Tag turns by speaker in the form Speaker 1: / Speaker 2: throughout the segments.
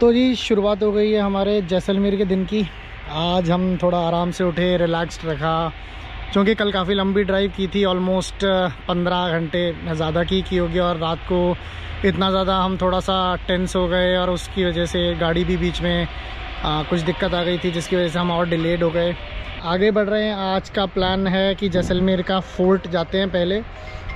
Speaker 1: तो जी, शुरुआत हो गई है हमारे जैसलमेर के दिन की। आज हम थोड़ा आराम से उठे रिलैक्स्ड रखा। क्योंकि कल काफ़ी लंबी ड्राइव की थी ऑलमोस्ट पंद्रह घंटे ज़्यादा की की होगी और रात को इतना ज़्यादा हम थोड़ा सा टेंस हो गए और उसकी वजह से गाड़ी भी बीच में आ, कुछ दिक्कत आ गई थी जिसकी वजह से हम और डिलेड हो गए। आगे बढ़ रहे हैं आज का प्लान है कि जैसलमेर का फोर्ट जाते हैं पहले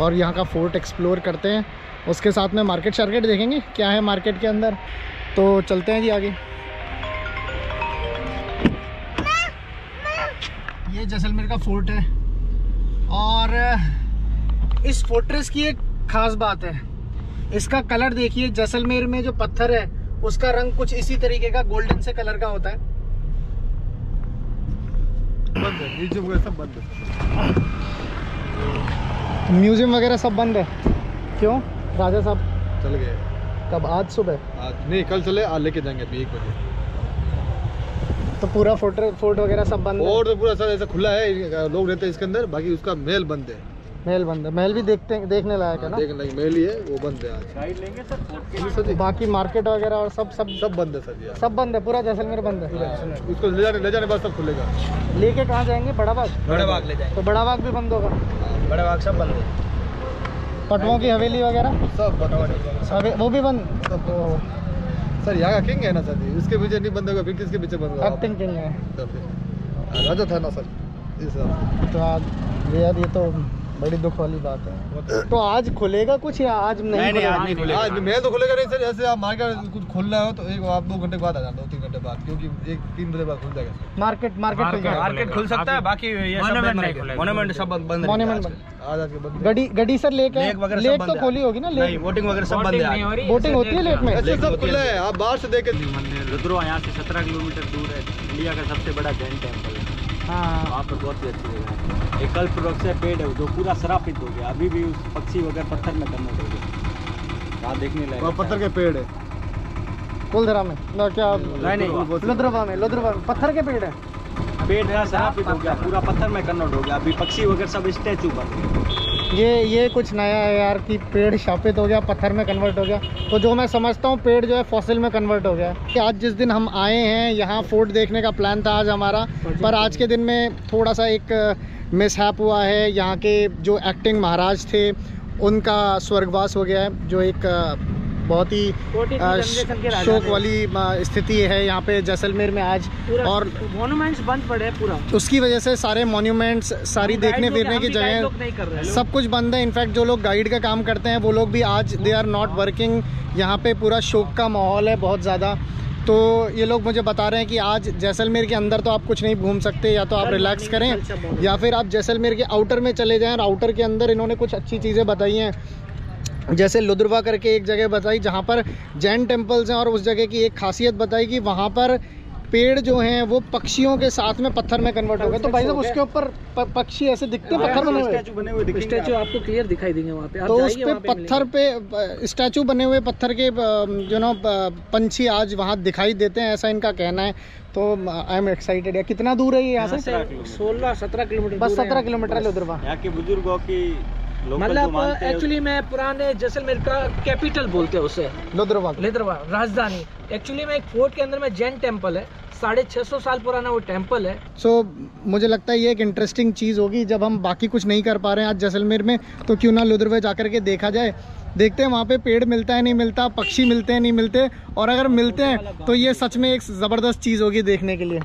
Speaker 1: और यहाँ का फोर्ट एक्सप्लोर करते हैं। उसके साथ में मार्केट शार्केट देखेंगे क्या है मार्केट के अंदर? तो चलते हैं जी आगे। ये जैसलमेर का फोर्ट है। और इस फोर्ट्रेस की एक खास बात है। इसका कलर देखिए जैसलमेर में जो पत्थर है उसका रंग कुछ इसी तरीके का गोल्डन से कलर का होता है।
Speaker 2: बंद है म्यूज़ियम वगैरह सब बंद है।
Speaker 1: म्यूज़ियम वगैरह सब बंद है। क्यों? राजा साहब
Speaker 2: चल गए।
Speaker 1: कब? आज सुबह?
Speaker 2: आज नहीं कल चले आज लेके जाएँगे अभी एक बजे।
Speaker 1: तो पूरा फोर्ट फोर्ट वगैरह सब बंद है?
Speaker 2: और तो पूरा सर ऐसा खुला है लोग रहते हैं इसके अंदर बाकी उसका महल बंद है।
Speaker 1: महल बंद है। महल भी देखते देखने लायक है ना?
Speaker 2: देखने लगे महल ही है वो बंद है आज।
Speaker 1: लेंगे सर बाकी मार्केट वगैरह और सब सब
Speaker 2: सब बंद है सर जी
Speaker 1: सब बंद है? पूरा जैसलमेर बंद है?
Speaker 2: उसको ले जाने ले जाने बाद सब खुलेगा।
Speaker 1: लेके कहाँ जाएँगे? बड़ा बाग
Speaker 3: बड़े बाग ले जाए
Speaker 1: तो बड़ा बाग भी बंद होगा?
Speaker 3: बड़े बाग सब बंद है।
Speaker 1: पटवों की हवेली वगैरह?
Speaker 2: सब बंद है
Speaker 1: वो भी बंद?
Speaker 2: सब सर यहाँ का किंग है ना सर जी इसके पीछे नहीं बंद होगा फिर किसके पीछे बंद होगा
Speaker 1: एक्टिंग किंग है।
Speaker 2: तो फिर। राजा था ना सर इस हिसाब से।
Speaker 1: तो यार ये तो बड़ी दुख वाली बात है। तो आज खुलेगा कुछ या आज नहीं
Speaker 3: नहीं,
Speaker 1: खुलेगा?
Speaker 3: आज नहीं खुलेगा।
Speaker 2: आज महल तो खुलेगा नहीं सर जैसे आप मार्केट कुछ खोलना हो तो एक आप दो घंटे बाद आ जाना दो तीन घंटे बाद क्योंकि एक तीन बजे बाद खुल जाएगा।
Speaker 1: मार्केट मार्केट
Speaker 3: मार्केट खुल सकता है बाकी ये सब बंद
Speaker 2: आज
Speaker 1: गडी गडी सर लेक है?
Speaker 3: लेक
Speaker 1: तो खोली होगी ना
Speaker 3: नहीं
Speaker 1: लेक
Speaker 3: वोटिंग वगैरह सब बंद है।
Speaker 1: बोटिंग होती है लेक में?
Speaker 2: ऐसे सब खुला है आप बाहर से देख के
Speaker 4: रुद्रवा यहाँ से सत्रह किलोमीटर दूर है। इंडिया का सबसे बड़ा जैन टेंपल है।
Speaker 1: हाँ।
Speaker 4: वहाँ पर बहुत ही अच्छी जगह है। कल्प वृक्ष है पेड़ है जो पूरा श्रापित हो गया। अभी भी उस पक्षी वगैरह पत्थर में कन्वर्ट हो गया वहाँ देखने लायक
Speaker 2: पत्थर के पेड़ है।
Speaker 1: कुलधरा में। ना क्या?
Speaker 4: नहीं नहीं
Speaker 1: लुद्रवा में लुद्रवा में। पत्थर के पेड़ है।
Speaker 4: पेड़ है श्रापित हो गया पूरा पत्थर में कन्वर्ट हो गया। अभी पक्षी वगैरह सब स्टैचू बन गए
Speaker 1: ये ये कुछ नया है यार कि पेड़ शापित हो गया पत्थर में कन्वर्ट हो गया। तो जो मैं समझता हूँ पेड़ जो है फॉसिल में कन्वर्ट हो गया कि आज जिस दिन हम आए हैं यहाँ फोर्ट देखने का प्लान था आज हमारा। पर आज के दिन में थोड़ा सा एक मिसहैप हुआ है। यहाँ के जो एक्टिंग महाराज थे उनका स्वर्गवास हो गया है जो एक बहुत ही शोक वाली स्थिति है यहाँ पे जैसलमेर में आज। और
Speaker 5: मोन्यूमेंट्स बंद पड़े हैं पूरा।
Speaker 1: उसकी वजह से सारे मोन्यूमेंट्स सारी देखने फिरने की जगह सब कुछ बंद है। इनफैक्ट जो लोग गाइड का काम करते हैं वो लोग भी आज दे आर नॉट वर्किंग यहाँ पे पूरा शोक का माहौल है बहुत ज़्यादा। तो ये लोग मुझे बता रहे हैं कि आज जैसलमेर के अंदर तो आप कुछ नहीं घूम सकते या तो आप रिलैक्स करें या फिर आप जैसलमेर के आउटर में चले जाएँ और आउटर के अंदर इन्होंने कुछ अच्छी चीज़ें बताई हैं। जैसे लुद्रवा करके एक जगह बताई जहाँ पर जैन टेम्पल्स हैं और उस जगह की एक खासियत बताई कि वहाँ पर पेड़ जो हैं वो पक्षियों के साथ में पत्थर में कन्वर्ट हो गए। तो भाई साहब उसके ऊपर पक्षी ऐसे दिखते हैं पत्थर बने हुए?
Speaker 4: स्टैचू बने हुए दिखेंगे।
Speaker 5: स्टैचू आपको क्लियर दिखाई देंगे वहाँ पे।
Speaker 1: तो उस
Speaker 5: जाइए
Speaker 1: पे
Speaker 5: वहाँ पे
Speaker 1: पत्थर पे स्टैचू बने हुए पत्थर के जो नो पंछी आज वहाँ दिखाई देते हैं ऐसा इनका कहना है। तो आई एम एक्साइटेड है कितना दूर है ये यहाँ से?
Speaker 5: सोलह सत्रह किलोमीटर
Speaker 1: बस सत्रह किलोमीटर है लुद्रवा
Speaker 4: यहाँ के बुज़ुर्गों की
Speaker 5: मतलब एक्चुअली में पुराने जैसलमेर का कैपिटल बोलते हैं उसे।
Speaker 1: लुद्रवा
Speaker 5: लेदरवा राजधानी। एक्चुअली में एक फोर्ट के अंदर में जैन टेंपल है। साढ़े छः सौ साल पुराना वो टेंपल है।
Speaker 1: सो so, मुझे लगता है ये एक इंटरेस्टिंग चीज़ होगी। जब हम बाकी कुछ नहीं कर पा रहे हैं आज जैसलमेर में तो क्यों ना लुद्रवे जा के देखा जाए। देखते हैं वहाँ पे पेड़ मिलता है नहीं मिलता पक्षी मिलते हैं नहीं मिलते। और अगर मिलते हैं तो ये सच में एक ज़बरदस्त चीज़ होगी देखने के लिए।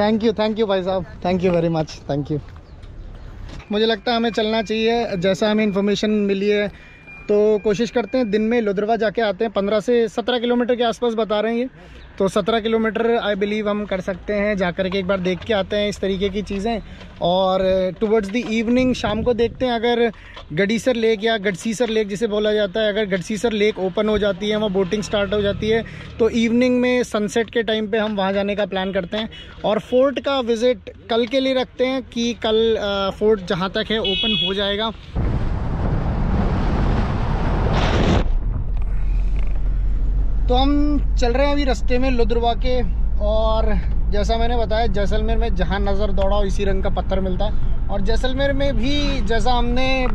Speaker 1: थैंक यू थैंक यू भाई साहब। Thank you very much thank you मुझे लगता है हमें चलना चाहिए जैसा हमें इन्फॉर्मेशन मिली है तो कोशिश करते हैं, दिन में लुद्रवा जाके आते हैं। पंद्रह से सत्रह किलोमीटर के आसपास बता रहे हैं ये। तो सत्रह किलोमीटर आई बिलीव हम कर सकते हैं जा कर के एक बार देख के आते हैं इस तरीके की चीज़ें। और टुवर्ड्स द इवनिंग शाम को देखते हैं, अगर गडीसर लेक या गढ़सीसर लेक जिसे बोला जाता है, अगर गढ़सीसर लेक ओपन हो जाती है, वहाँ बोटिंग स्टार्ट हो जाती है तो इवनिंग में सनसेट के टाइम पे हम वहाँ जाने का प्लान करते हैं। और फोर्ट का विज़िट कल के लिए रखते हैं कि कल फोर्ट जहाँ तक है ओपन हो जाएगा। तो हम चल रहे हैं अभी रास्ते में लुद्रवा के और जैसा मैंने बताया, जैसलमेर में जहाँ नज़र दौड़ाओ इसी रंग का पत्थर मिलता है। और जैसलमेर में भी जैसा हमने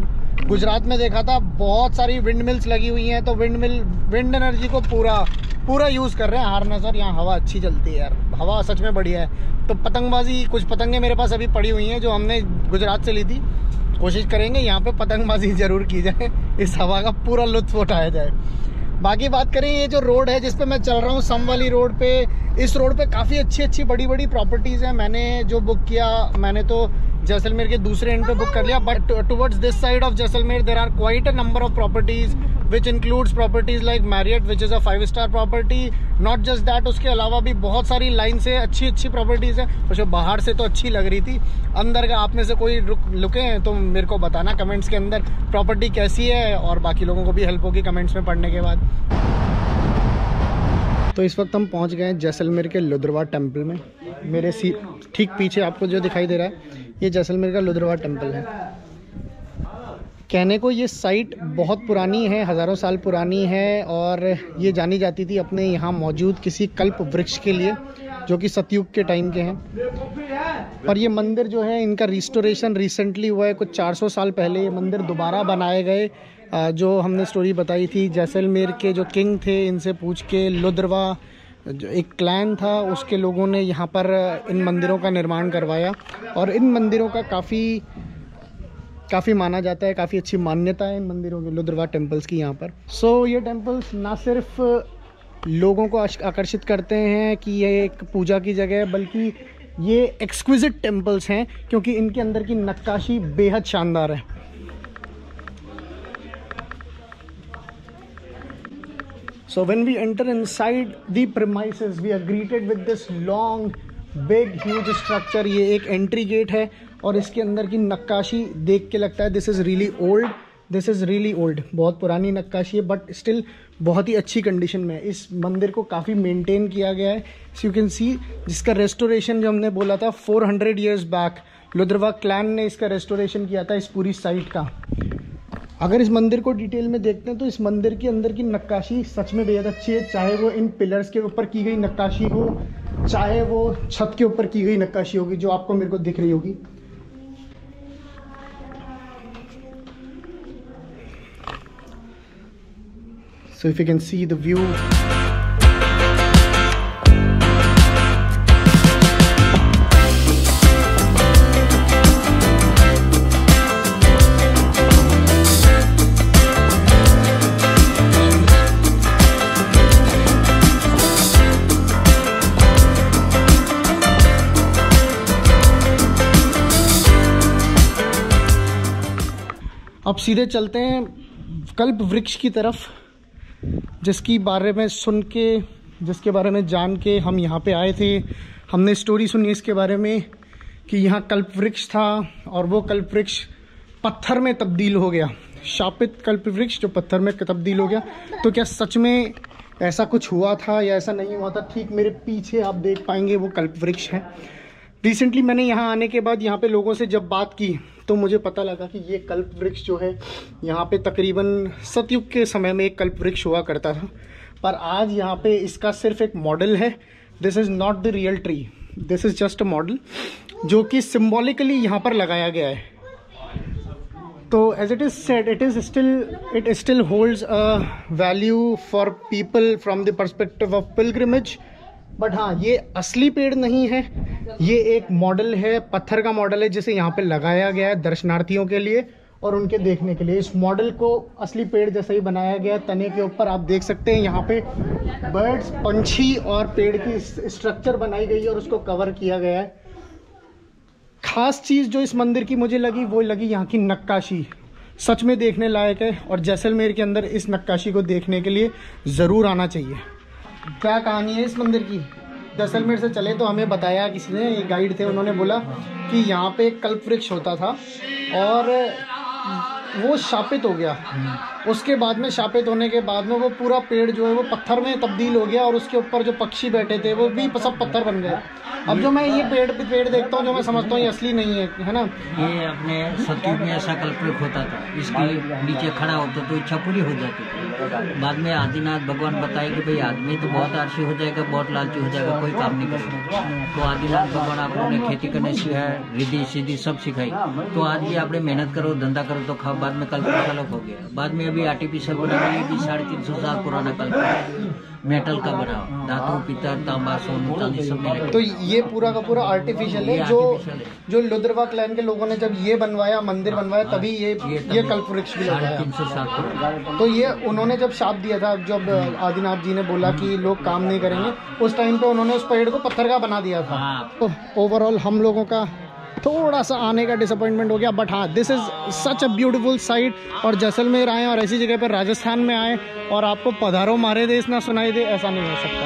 Speaker 1: गुजरात में देखा था, बहुत सारी विंड मिल्स लगी हुई हैं तो विंड मिल विंड एनर्जी को पूरा पूरा यूज़ कर रहे हैं। हार नज़र, यहाँ हवा अच्छी चलती है यार। हवा सच में बढ़िया है। तो पतंगबाजी, कुछ पतंगे मेरे पास अभी पड़ी हुई हैं, जो हमने गुजरात से ली थी। कोशिश करेंगे, यहाँ पे पतंगबाजी ज़रूर की जाए, इस हवा का पूरा लुत्फ उठाया जाए। बाकी बात करें, ये जो रोड है जिस पे मैं चल रहा हूँ, सम वाली रोड पे, इस रोड पे काफ़ी अच्छी अच्छी बड़ी बड़ी प्रॉपर्टीज़ हैं। मैंने जो बुक किया, मैंने तो जैसलमेर के दूसरे एंड पे बुक कर लिया but towards this side of Jaisalmer there are quite a number of properties which includes properties like Marriott which is a five star property not just that उसके अलावा भी बहुत सारी लाइन से अच्छी अच्छी प्रॉपर्टीज़ है। और जो बाहर से तो अच्छी लग रही थी। अंदर का आप में से कोई रुक, लुके हैं तो मेरे को बताना कमेंट्स के अंदर। प्रॉपर्टी कैसी है और बाकी लोगों को भी हेल्प होगी कमेंट्स में पढ़ने के बाद। तो इस वक्त हम पहुँच गए हैं जैसलमेर के लुद्रवा टेंपल में। मेरे सी, ठीक पीछे आपको जो दिखाई दे रहा है, ये जैसलमेर का लुद्रवा टेंपल है। कहने को ये साइट बहुत पुरानी है, हज़ारों साल पुरानी है और ये जानी जाती थी अपने यहाँ मौजूद किसी कल्प वृक्ष के लिए, जो कि सतयुग के टाइम के हैं। और ये मंदिर जो है, इनका रिस्टोरेशन रिसेंटली हुआ है, कुछ 400 साल पहले ये मंदिर दोबारा बनाए गए। जो हमने स्टोरी बताई थी, जैसलमेर के जो किंग थे, इनसे पूछ के लुद्रवा, जो एक क्लैन था, उसके लोगों ने यहाँ पर इन मंदिरों का निर्माण करवाया। और इन मंदिरों का काफ़ी काफ़ी माना जाता है काफ़ी अच्छी मान्यता है इन मंदिरों की लुद्रवा टेम्पल्स की यहाँ पर सो so, ये टेम्पल्स ना सिर्फ़ लोगों को आकर्षित करते हैं कि ये एक पूजा की जगह है बल्कि ये एक्सक्विजिट टेम्पल्स हैं क्योंकि इनके अंदर की नक्काशी बेहद शानदार है So when we enter inside the premises, we are greeted with this long, big, huge structure. ये एक एंट्री गेट है और इसके अंदर की नक्काशी देख के लगता है this is really old this is really old बहुत पुरानी नक्काशी है बट स्टिल बहुत ही अच्छी कंडीशन में है। इस मंदिर को काफ़ी मेंटेन किया गया है। यू कैन सी जिसका रेस्टोरेशन जो हमने बोला था 400 hundred years back Ludrava clan ने इसका रेस्टोरेशन किया था इस पूरी साइट का। अगर इस मंदिर को डिटेल में देखते हैं तो इस मंदिर के अंदर की नक्काशी सच में बेहद अच्छी है। चाहे वो इन पिलर्स के ऊपर की गई नक्काशी हो, चाहे वो छत के ऊपर की गई नक्काशी होगी, जो आपको मेरे को दिख रही होगी। So if you can see the view अब सीधे चलते हैं कल्प वृक्ष की तरफ़ जिसकी बारे में सुन के, जिसके बारे में जान के हम यहाँ पे आए थे। हमने स्टोरी सुनी इसके बारे में कि यहाँ कल्प वृक्ष था और वो कल्प वृक्ष पत्थर में तब्दील हो गया। शापित कल्प वृक्ष जो पत्थर में तब्दील हो गया। तो क्या सच में ऐसा कुछ हुआ था या ऐसा नहीं हुआ था? ठीक मेरे पीछे आप देख पाएँगे वो कल्प वृक्ष है। रिसेंटली मैंने यहाँ आने के बाद यहाँ पे लोगों से जब बात की तो मुझे पता लगा कि ये कल्प वृक्ष जो है, यहाँ पे तकरीबन सतयुग के समय में एक कल्प वृक्ष हुआ करता था। पर आज यहाँ पे इसका सिर्फ़ एक मॉडल है। This is not the real tree this is just a model जो कि सिम्बॉलिकली यहाँ पर लगाया गया है। तो as it is set it is still it still holds a value for people from the perspective of pilgrimage but हाँ ये असली पेड़ नहीं है। ये एक मॉडल है, पत्थर का मॉडल है, जिसे यहाँ पे लगाया गया है दर्शनार्थियों के लिए और उनके देखने के लिए। इस मॉडल को असली पेड़ जैसा ही बनाया गया है, तने के ऊपर आप देख सकते हैं, यहाँ पे बर्ड्स पंछी और पेड़ की स्ट्रक्चर बनाई गई है और उसको कवर किया गया है। खास चीज़ जो इस मंदिर की मुझे लगी, वो लगी यहाँ की नक्काशी। सच में देखने लायक है और जैसलमेर के अंदर इस नक्काशी को देखने के लिए ज़रूर आना चाहिए। क्या कहानी है इस मंदिर की? जैसलमेर से चले तो हमें बताया किसी ने, एक गाइड थे, उन्होंने बोला कि यहाँ पे कल्प वृक्ष होता था और वो शापित हो गया। उसके बाद में शापित होने के बाद में वो पूरा पेड़ जो है वो पत्थर में तब्दील हो गया और उसके ऊपर जो पक्षी बैठे थे, वो भी सब पत्थर बन गए। अब जो मैं ये पेड़ पेड़ देखता हूँ, जो मैं समझता हूँ ये असली नहीं है है ना?
Speaker 6: ये अपने सतयुग में ऐसा कल्पना होता था। इसके नीचे खड़ा होता तो इच्छा पूरी हो जाती थी। बाद में आदिनाथ भगवान बताए कि भाई, आदमी तो बहुत आलसी हो जाएगा, बहुत लालची हो जाएगा, कोई काम नहीं करेगा तो आदिनाथ भगवान आप लोगों ने खेती करने सिखाया रिद्धि सीधी सब सिखाई। तो आज भी आपने मेहनत करो, धंधा करो तो खाओ बाद में कल्पना अलग हो गया। बाद में अभी आर्टिफिशियल बनाना ये भी साढ़े तीन सौ साल पुराना कल्पना मेटल का बना हुआ। धातु पीतल तांबा सोनू चांदी सब मिले
Speaker 1: तो ये पूरा का पूरा आर्टिफिशियल है जो जो लुद्रवा क्लैन के लोगों ने जब ये बनवाया मंदिर बनवाया तभी ये ये कल्प वृक्ष भी लगाया।
Speaker 6: तीन सौ साल
Speaker 1: तो ये उन्होंने जब शाप दिया था जब आदिनाथ जी ने बोला कि लोग काम नहीं करेंगे उस टाइम पे उन्होंने उस पेड़ को पत्थर का बना दिया था।
Speaker 6: हाँ।
Speaker 1: तो ओवरऑल हम लोगों का थोड़ा सा आने का डिसअपॉइंटमेंट हो गया बट हाँ this is such a beautiful site और जैसलमेर आए और ऐसी जगह पर राजस्थान में आए और आपको पधारो, मारे देश ना सुनाई दे, ऐसा नहीं हो सकता।